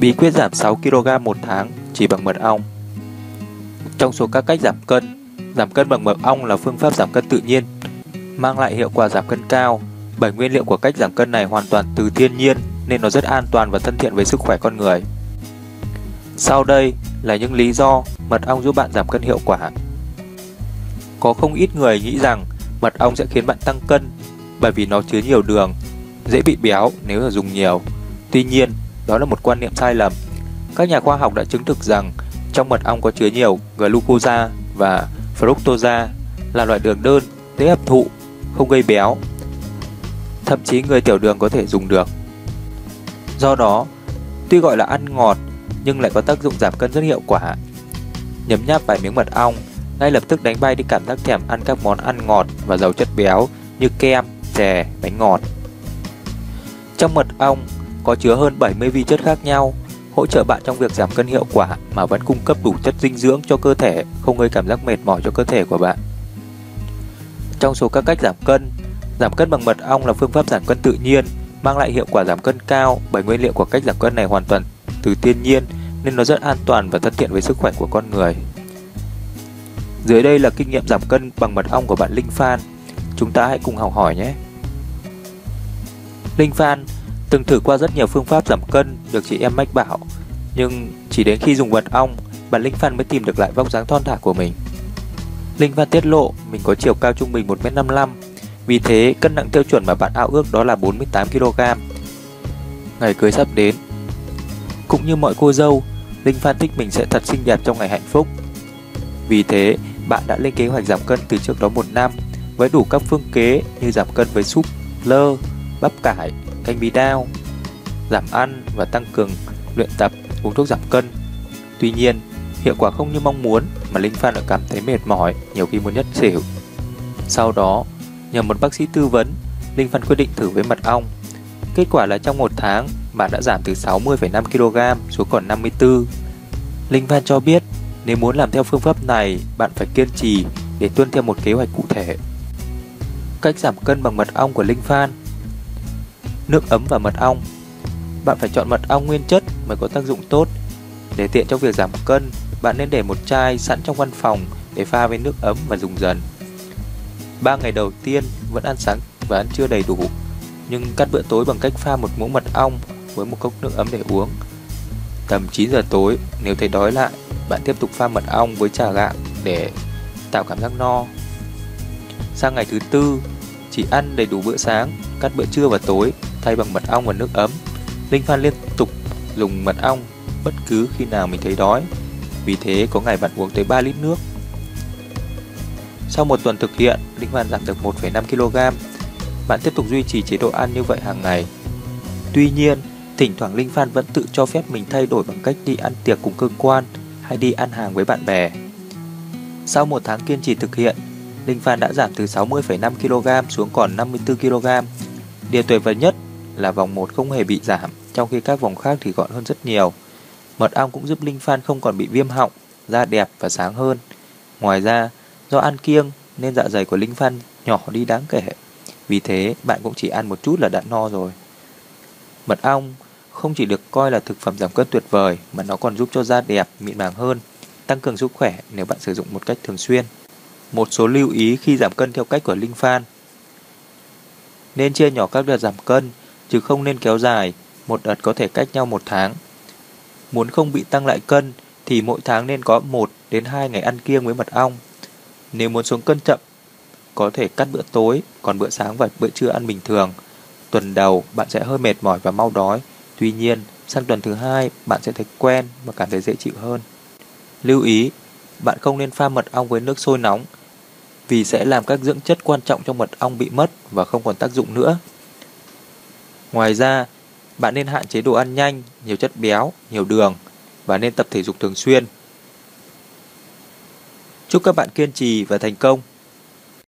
Bí quyết giảm 6kg một tháng chỉ bằng mật ong Trong số các cách giảm cân, giảm cân bằng mật ong là phương pháp giảm cân tự nhiên, mang lại hiệu quả giảm cân cao bởi nguyên liệu của cách giảm cân này hoàn toàn từ thiên nhiên nên nó rất an toàn và thân thiện với sức khỏe con người. Sau đây là những lý do mật ong giúp bạn giảm cân hiệu quả. Có không ít người nghĩ rằng mật ong sẽ khiến bạn tăng cân bởi vì nó chứa nhiều đường, dễ bị béo nếu là dùng nhiều. Tuy nhiên, đó là một quan niệm sai lầm. Các nhà khoa học đã chứng thực rằng trong mật ong có chứa nhiều glucosa và fructosa là loại đường đơn, dễ hấp thụ, không gây béo. Thậm chí người tiểu đường có thể dùng được. Do đó, tuy gọi là ăn ngọt nhưng lại có tác dụng giảm cân rất hiệu quả. Nhấm nháp vài miếng mật ong, ngay lập tức đánh bay đi cảm giác thèm ăn các món ăn ngọt và giàu chất béo như kem, chè, bánh ngọt. Trong mật ong có chứa hơn 70 vi chất khác nhau, hỗ trợ bạn trong việc giảm cân hiệu quả mà vẫn cung cấp đủ chất dinh dưỡng cho cơ thể, không gây cảm giác mệt mỏi cho cơ thể của bạn. Trong số các cách giảm cân, giảm cân bằng mật ong là phương pháp giảm cân tự nhiên, mang lại hiệu quả giảm cân cao bởi nguyên liệu của cách giảm cân này hoàn toàn từ thiên nhiên nên nó rất an toàn và thân thiện với sức khỏe của con người. Dưới đây là kinh nghiệm giảm cân bằng mật ong của bạn Linh Phan. Chúng ta hãy cùng học hỏi nhé. Linh Phan từng thử qua rất nhiều phương pháp giảm cân được chị em mách bảo, nhưng chỉ đến khi dùng mật ong, bạn Linh Phan mới tìm được lại vóc dáng thon thả của mình. Linh Phan tiết lộ mình có chiều cao trung bình 1m55, vì thế cân nặng tiêu chuẩn mà bạn ao ước đó là 48kg. Ngày cưới sắp đến, cũng như mọi cô dâu, Linh Phan thích mình sẽ thật xinh đẹp trong ngày hạnh phúc. Vì thế, bạn đã lên kế hoạch giảm cân từ trước đó một năm với đủ các phương kế như giảm cân với súp, lơ, bắp cải, canh bí đao, giảm ăn và tăng cường luyện tập, uống thuốc giảm cân. Tuy nhiên, hiệu quả không như mong muốn mà Linh Phan lại cảm thấy mệt mỏi, nhiều khi muốn nhất xỉu. Sau đó, nhờ một bác sĩ tư vấn, Linh Phan quyết định thử với mật ong. Kết quả là trong một tháng, bạn đã giảm từ 60,5 kg xuống còn 54. Linh Phan cho biết, nếu muốn làm theo phương pháp này, bạn phải kiên trì để tuân theo một kế hoạch cụ thể. Cách giảm cân bằng mật ong của Linh Phan Nước ấm và mật ong Bạn phải chọn mật ong nguyên chất mới có tác dụng tốt. Để tiện trong việc giảm cân, bạn nên để một chai sẵn trong văn phòng để pha với nước ấm và dùng dần. 3 ngày đầu tiên vẫn ăn sáng và ăn trưa đầy đủ, nhưng cắt bữa tối bằng cách pha một muỗng mật ong với một cốc nước ấm để uống. Tầm 9 giờ tối, nếu thấy đói lại, bạn tiếp tục pha mật ong với trà gạo để tạo cảm giác no. Sang ngày thứ tư, chỉ ăn đầy đủ bữa sáng, cắt bữa trưa và tối thay bằng mật ong và nước ấm. Linh Phan liên tục dùng mật ong bất cứ khi nào mình thấy đói. Vì thế có ngày bạn uống tới 3 lít nước. Sau một tuần thực hiện, Linh Phan giảm được 1,5 kg. Bạn tiếp tục duy trì chế độ ăn như vậy hàng ngày. Tuy nhiên, thỉnh thoảng Linh Phan vẫn tự cho phép mình thay đổi bằng cách đi ăn tiệc cùng cơ quan hay đi ăn hàng với bạn bè. Sau một tháng kiên trì thực hiện, Linh Phan đã giảm từ 60,5 kg xuống còn 54 kg. Điều tuyệt vời nhất là vòng 1 không hề bị giảm, trong khi các vòng khác thì gọn hơn rất nhiều. Mật ong cũng giúp Linh Phan không còn bị viêm họng, da đẹp và sáng hơn. Ngoài ra, do ăn kiêng nên dạ dày của Linh Phan nhỏ đi đáng kể. Vì thế, bạn cũng chỉ ăn một chút là đã no rồi. Mật ong không chỉ được coi là thực phẩm giảm cân tuyệt vời mà nó còn giúp cho da đẹp, mịn màng hơn, tăng cường sức khỏe nếu bạn sử dụng một cách thường xuyên. Một số lưu ý khi giảm cân theo cách của Linh Phan. Nên chia nhỏ các đợt giảm cân, chứ không nên kéo dài, một đợt có thể cách nhau một tháng. Muốn không bị tăng lại cân thì mỗi tháng nên có 1 đến 2 ngày ăn kiêng với mật ong. Nếu muốn xuống cân chậm, có thể cắt bữa tối, còn bữa sáng và bữa trưa ăn bình thường. Tuần đầu bạn sẽ hơi mệt mỏi và mau đói, tuy nhiên sang tuần thứ hai bạn sẽ thấy quen và cảm thấy dễ chịu hơn. Lưu ý, bạn không nên pha mật ong với nước sôi nóng vì sẽ làm các dưỡng chất quan trọng trong mật ong bị mất và không còn tác dụng nữa. Ngoài ra, bạn nên hạn chế đồ ăn nhanh, nhiều chất béo, nhiều đường và nên tập thể dục thường xuyên. Chúc các bạn kiên trì và thành công!